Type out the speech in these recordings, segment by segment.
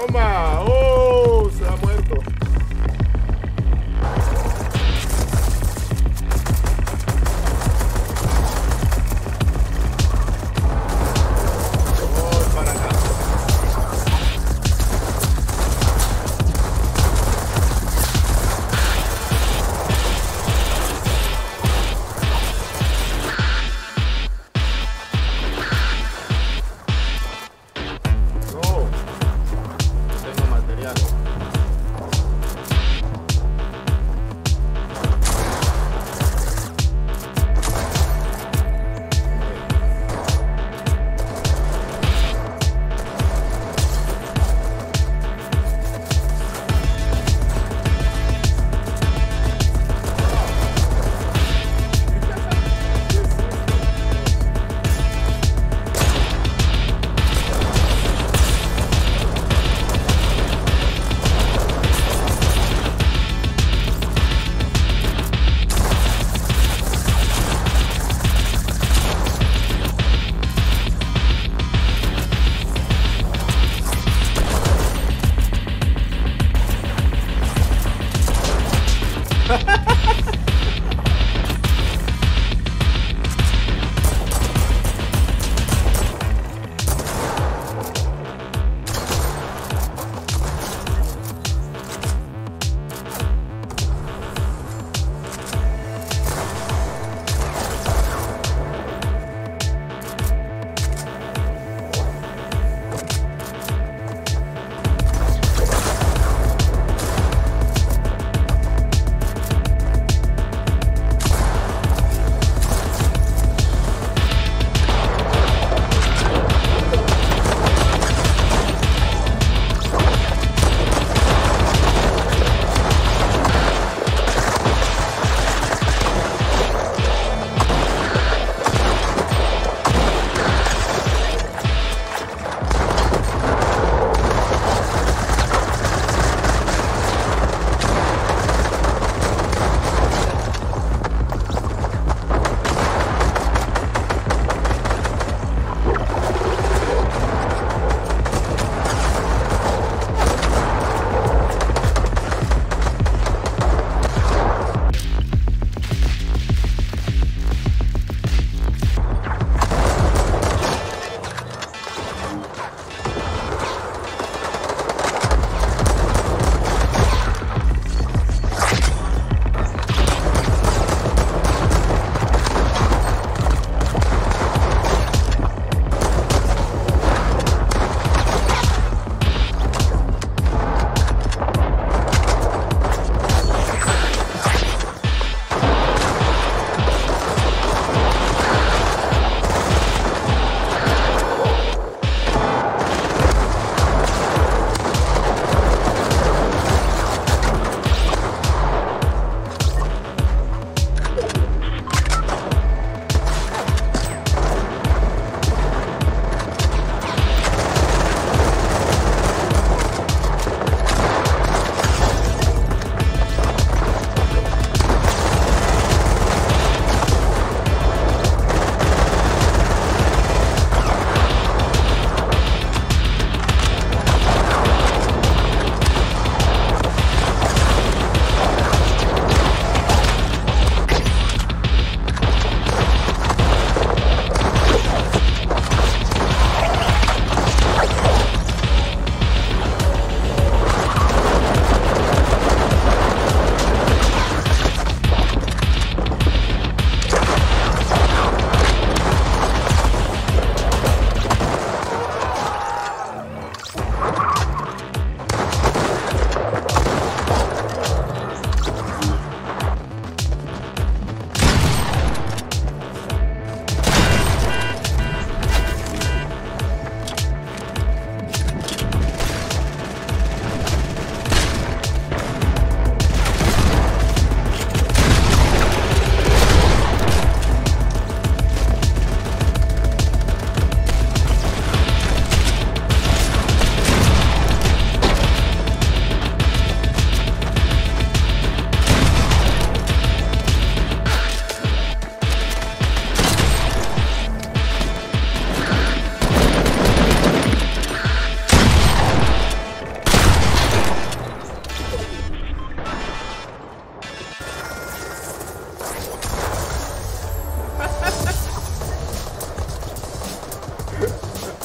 Toma! Ô!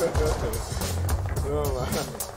Man.